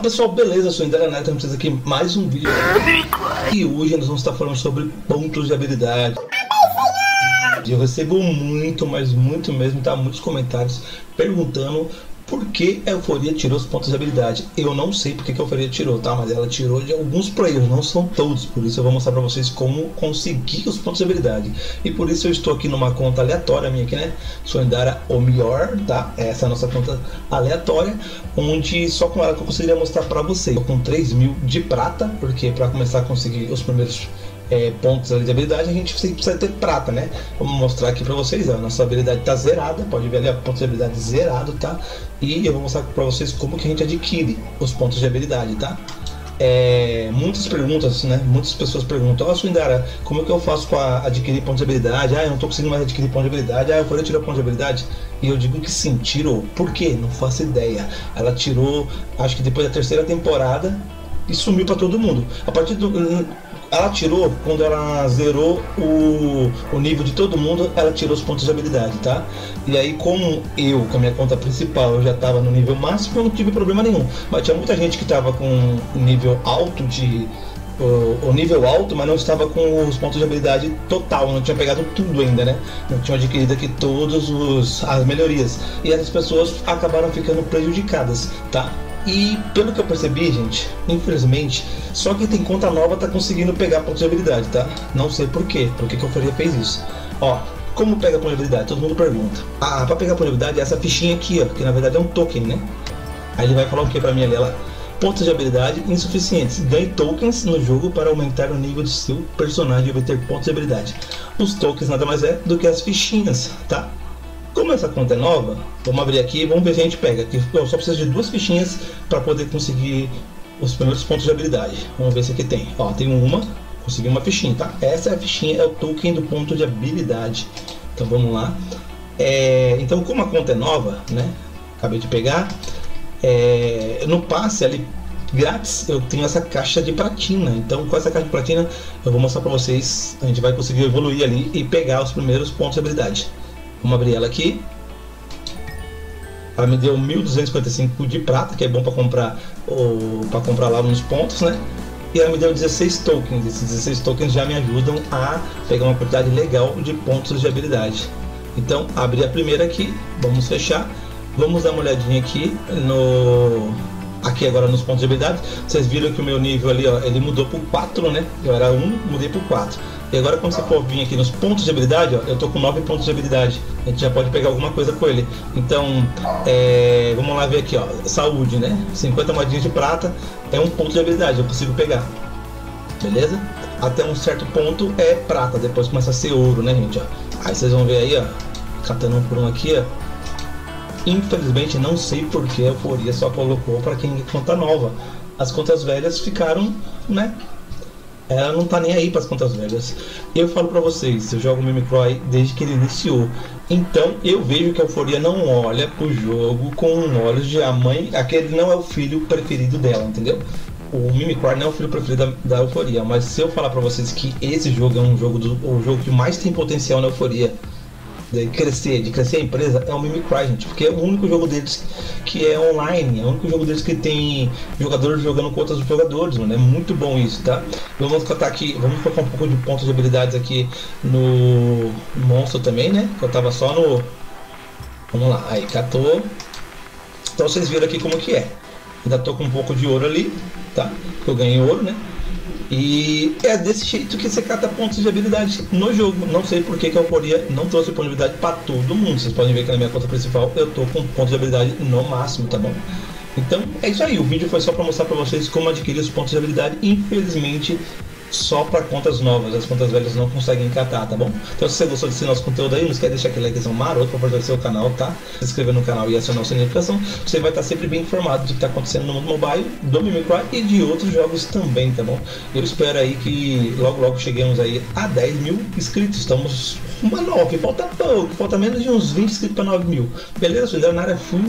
Fala pessoal, beleza? Sou Indara Neto, estamos aqui mais um vídeo e hoje nós vamos estar falando sobre pontos de habilidade. Eu recebo muito, mas muito mesmo, tá? Muitos comentários perguntando por que a Euforia tirou os pontos de habilidade. Eu não sei porque que a Euforia tirou, tá? Mas ela tirou de alguns players, não são todos. Por isso eu vou mostrar pra vocês como conseguir os pontos de habilidade. E por isso eu estou aqui numa conta aleatória minha aqui, né? Sou Indara Omior, tá? Essa é a nossa conta aleatória, onde só com ela que eu conseguiria mostrar pra vocês. Tô com 3 mil de prata, porque pra começar a conseguir os primeiros é, pontos de habilidade, a gente precisa ter prata, né? Vamos mostrar aqui pra vocês, ó, nossa habilidade tá zerada, pode ver ali a pontos de habilidade zerado, tá? E eu vou mostrar pra vocês como que a gente adquire os pontos de habilidade, tá? É, muitas perguntas, né? Muitas pessoas perguntam, ó, oh, Suindara, como é que eu faço para adquirir pontos de habilidade? Ah, eu não tô conseguindo mais adquirir pontos de habilidade. Ah, eu vou tirar pontos de habilidade. E eu digo que sim, tirou. Por quê? Não faço ideia. Ela tirou, acho que depois da terceira temporada e sumiu para todo mundo. A partir do ela tirou, quando ela zerou o, o nível de todo mundo, ela tirou os pontos de habilidade, tá? E aí, como eu, com a minha conta principal, eu já estava no nível máximo, eu não tive problema nenhum. Mas tinha muita gente que estava com nível alto de. O, o, nível alto, mas não estava com os pontos de habilidade total, não tinha pegado tudo ainda, né? Não tinha adquirido aqui todas as melhorias. E essas pessoas acabaram ficando prejudicadas, tá? E pelo que eu percebi, gente, infelizmente, só quem tem conta nova tá conseguindo pegar pontos de habilidade, tá? Não sei por quê, por que, que a fez isso. Ó, como pega ponto de habilidade? Todo mundo pergunta. Ah, pra pegar ponto de habilidade é essa fichinha aqui, ó, que na verdade é um token, né? Aí ele vai falar o que pra mim ali? Ela, pontos de habilidade insuficientes. Ganhe tokens no jogo para aumentar o nível do seu personagem e obter pontos de habilidade. Os tokens nada mais é do que as fichinhas, tá? Como essa conta é nova, vamos abrir aqui e vamos ver se a gente pega. Aqui, eu só preciso de duas fichinhas para poder conseguir os primeiros pontos de habilidade. Vamos ver se aqui tem. Ó, tem uma, consegui uma fichinha, tá? Essa é a fichinha, é o token do ponto de habilidade. Então vamos lá. É, então como a conta é nova, né? Acabei de pegar. É, no passe ali grátis eu tenho essa caixa de platina. Então com essa caixa de platina eu vou mostrar para vocês. A gente vai conseguir evoluir ali e pegar os primeiros pontos de habilidade. Vamos abrir ela aqui. Ela me deu 1.255 de prata, que é bom para comprar para comprar lá uns pontos, né? E ela me deu 16 tokens. Esses 16 tokens já me ajudam a pegar uma quantidade legal de pontos de habilidade. Então, abri a primeira aqui, vamos fechar. Vamos dar uma olhadinha aqui no aqui agora nos pontos de habilidade. Vocês viram que o meu nível ali, ó, ele mudou por 4, né? Eu era 1, mudei por 4. E agora quando você for vir aqui nos pontos de habilidade, ó, eu tô com 9 pontos de habilidade. A gente já pode pegar alguma coisa com ele. Então, é, vamos lá ver aqui, ó. Saúde, né? 50 moedinhas de prata é um ponto de habilidade, eu consigo pegar. Beleza? Até um certo ponto é prata, depois começa a ser ouro, né, gente? Ó. Aí vocês vão ver aí, ó. Catando um por um aqui, ó. Infelizmente, não sei porque a Euforia só colocou para quem conta nova. As contas velhas ficaram, né? ela não tá nem aí para as contas velhas. Eu falo para vocês, eu jogo Mimicry desde que ele iniciou. Então eu vejo que a Euforia não olha pro jogo com olhos de a mãe, aquele não é o filho preferido dela, entendeu? O Mimicry não é o filho preferido da, da Euforia, mas se eu falar para vocês que esse jogo é um jogo do, o jogo que mais tem potencial na Euforia, de crescer, de crescer a empresa, é o Mimicry, gente. Porque é o único jogo deles que é online, é o único jogo deles que tem jogadores jogando com outros jogadores, mano. É muito bom isso, tá? Vamos colocar aqui, vamos colocar um pouco de pontos de habilidades aqui no monstro também, né? Que eu tava só no. Vamos lá, aí catou. Então vocês viram aqui como que é. Ainda tô com um pouco de ouro ali, tá? Eu ganhei ouro, né? E é desse jeito que você cata pontos de habilidade no jogo. Não sei por que, que a Euforia não trouxe ponto de habilidade para todo mundo. Vocês podem ver que na minha conta principal eu tô com pontos de habilidade no máximo, tá bom? Então é isso aí. O vídeo foi só para mostrar para vocês como adquirir os pontos de habilidade. Infelizmente, só para contas novas, as contas velhas não conseguem encatar, tá bom? Então se você gostou desse nosso conteúdo aí, não esquece de deixar aquele likezão maroto para fortalecer o canal, tá? Se inscrever no canal e acionar o sininho de notificação, você vai estar sempre bem informado do que está acontecendo no mundo mobile, do Mimicry e de outros jogos também, tá bom? Eu espero aí que logo logo cheguemos aí a 10 mil inscritos, estamos uma 9, falta pouco, falta menos de uns 20 inscritos para 9 mil. Beleza? Fui na área. Fui...